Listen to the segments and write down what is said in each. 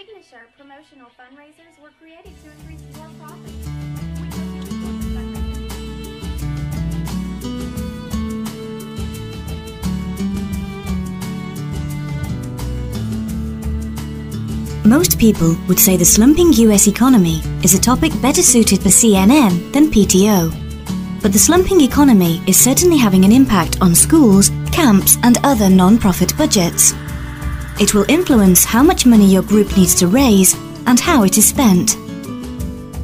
SIGnaShirt promotional fundraisers were created to increase profits. Most people would say the slumping US economy is a topic better suited for CNN than PTO. But the slumping economy is certainly having an impact on schools, camps, and other non profit budgets. It will influence how much money your group needs to raise and how it is spent.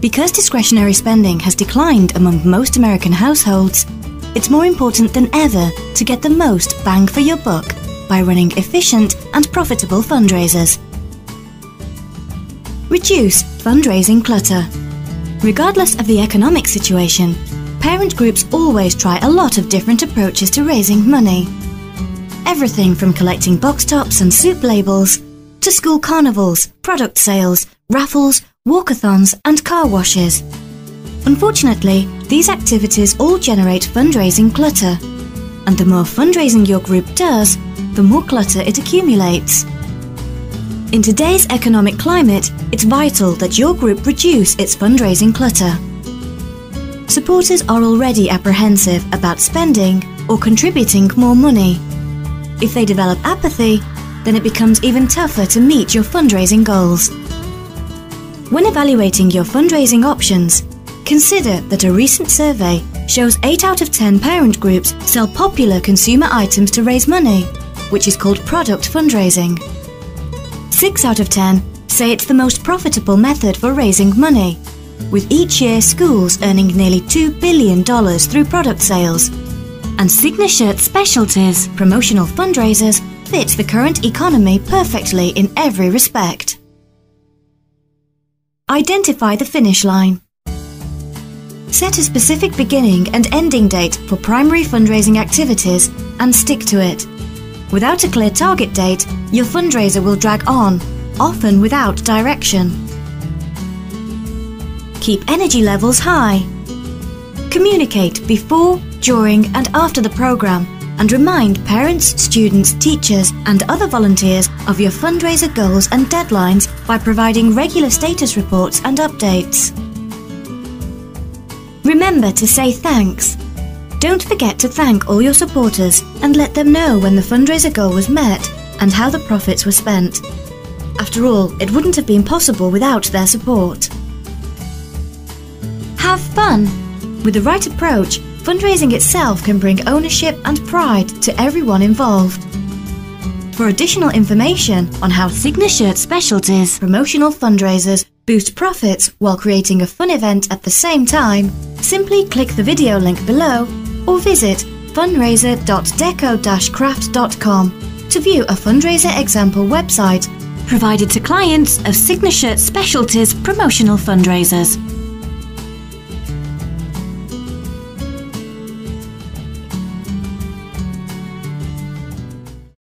Because discretionary spending has declined among most American households, it's more important than ever to get the most bang for your buck by running efficient and profitable fundraisers. Reduce fundraising clutter. Regardless of the economic situation, parent groups always try a lot of different approaches to raising money. Everything from collecting box tops and soup labels to school carnivals, product sales, raffles, walkathons, and car washes. Unfortunately, these activities all generate fundraising clutter. And the more fundraising your group does, the more clutter it accumulates. In today's economic climate, it's vital that your group reduce its fundraising clutter. Supporters are already apprehensive about spending or contributing more money. If they develop apathy, then it becomes even tougher to meet your fundraising goals. When evaluating your fundraising options, consider that a recent survey shows 8 out of 10 parent groups sell popular consumer items to raise money, which is called product fundraising. 6 out of 10 say it's the most profitable method for raising money, with each year schools earning nearly $2 billion through product sales. And SIGnaShirt Specialties promotional fundraisers fit the current economy perfectly in every respect. Identify the finish line. Set a specific beginning and ending date for primary fundraising activities and stick to it. Without a clear target date, your fundraiser will drag on, often without direction. Keep energy levels high. Communicate before, during, and after the program and remind parents, students, teachers, and other volunteers of your fundraiser goals and deadlines by providing regular status reports and updates. Remember to say thanks. Don't forget to thank all your supporters and let them know when the fundraiser goal was met and how the profits were spent. After all, it wouldn't have been possible without their support. Have fun! With the right approach, fundraising itself can bring ownership and pride to everyone involved. For additional information on how SIGnaShirt Specialties promotional fundraisers boost profits while creating a fun event at the same time, simply click the video link below or visit fundraiser.deco-craft.com to view a fundraiser example website provided to clients of SIGnaShirt Specialties promotional fundraisers.